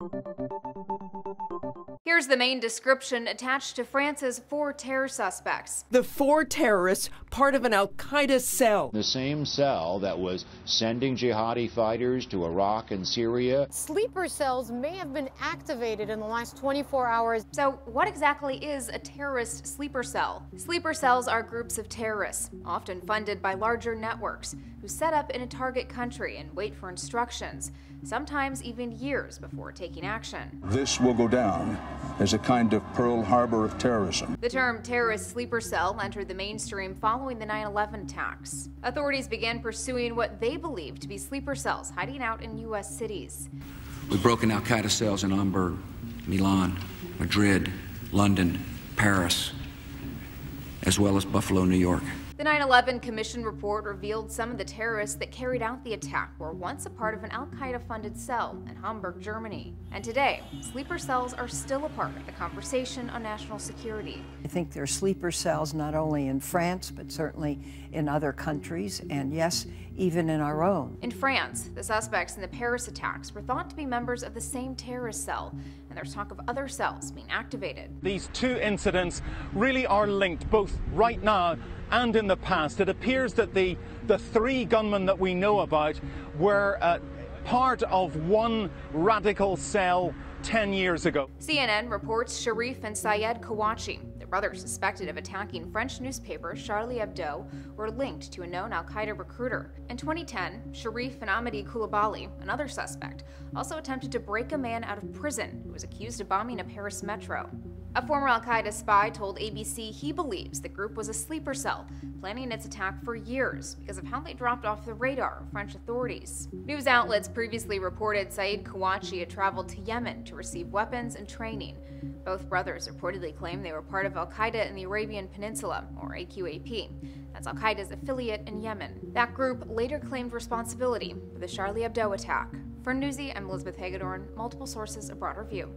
Thank you. Here's the main description attached to France's four terror suspects. The four terrorists, part of an Al Qaeda cell. The same cell that was sending jihadi fighters to Iraq and Syria. Sleeper cells may have been activated in the last 24 hours. So, what exactly is a terrorist sleeper cell? Sleeper cells are groups of terrorists, often funded by larger networks, who set up in a target country and wait for instructions, sometimes even years before taking action. This will go down as a kind of Pearl Harbor of terrorism. The term terrorist sleeper cell entered the mainstream following the 9 11 attacks. Authorities began pursuing what they believed to be sleeper cells hiding out in U.S. cities. We've broken Al Qaeda cells in Hamburg, Milan, Madrid, London, Paris, as well as Buffalo, New York. The 9 11 Commission report revealed some of the terrorists that carried out the attack were once a part of an Al Qaeda funded cell in Hamburg, Germany. And today, sleeper cells are still a part of the conversation on national security. I think there are sleeper cells not only in France, but certainly in other countries, and yes, even in our own. In France, the suspects in the Paris attacks were thought to be members of the same terrorist cell, and there's talk of other cells being activated. These two incidents really are linked, both right now and in the past. It appears that the, the three gunmen that we know about were uh, part of one radical cell 10 years ago. CNN reports Chérif and Saïd Kouachi, the brothers suspected of attacking French newspaper Charlie Hebdo, were linked to a known Al Qaeda recruiter. In 2010, Chérif and Amedy Coulibaly, another suspect, also attempted to break a man out of prison who was accused of bombing a Paris metro. A former Al Qaeda spy told ABC he believes the group was a sleeper cell, planning its attack for years because of how they dropped off the radar of French authorities. News outlets previously reported Saïd Kouachi had traveled to Yemen to receive weapons and training. Both brothers reportedly claimed they were part of Al Qaeda in the Arabian Peninsula, or AQAP. That's Al Qaeda's affiliate in Yemen. That group later claimed responsibility for the Charlie Hebdo attack. For Newsy, I'm Elizabeth Hagedorn, multiple sources, a broader view.